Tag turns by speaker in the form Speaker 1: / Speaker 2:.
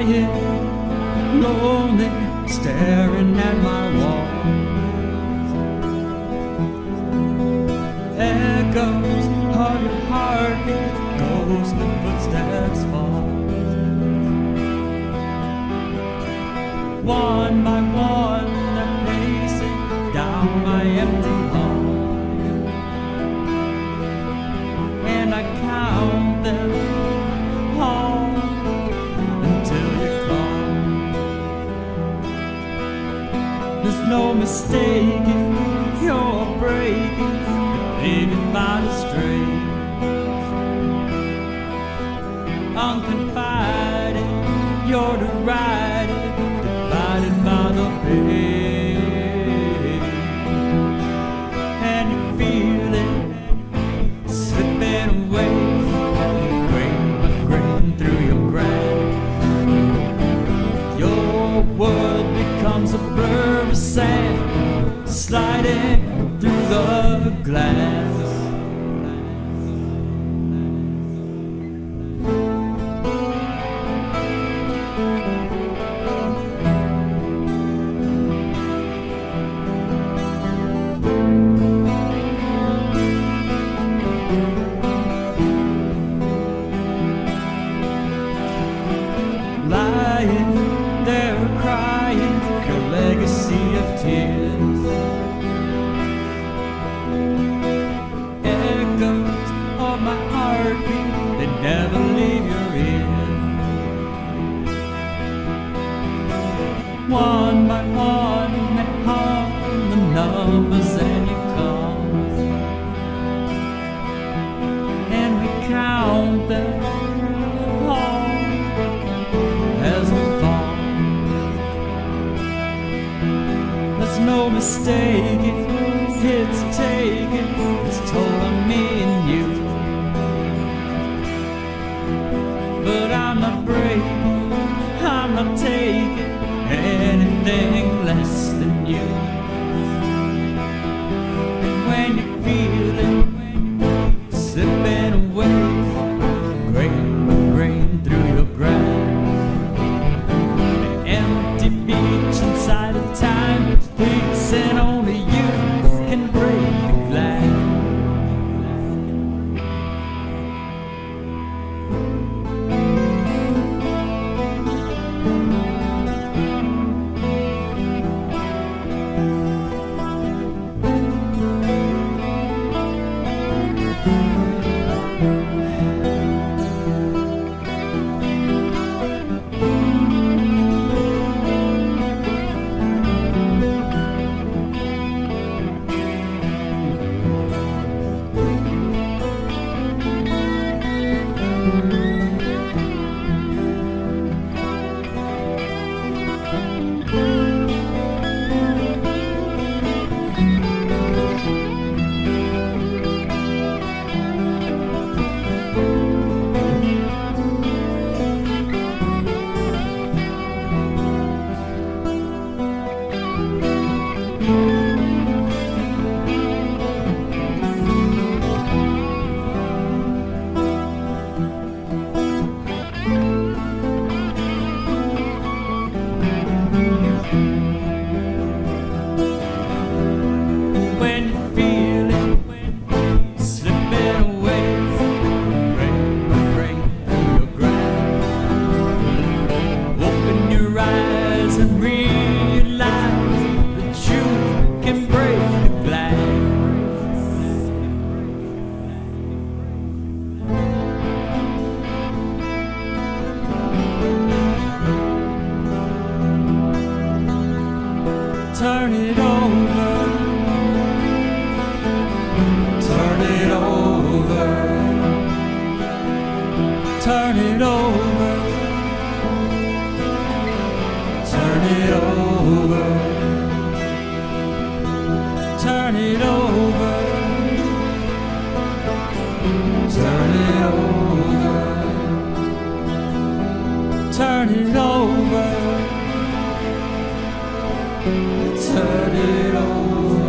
Speaker 1: quiet, lonely, staring at my wall. Echoes of your heartbeat, ghostly footsteps fall. One by one, I'm pacing down my empty. mistaken, you're breaking. no mistake, It's taken, it's told on me and you. But I'm not breaking, I'm not taking anything less than you. And when you feel it, slipping away. turn it over. Turn it over.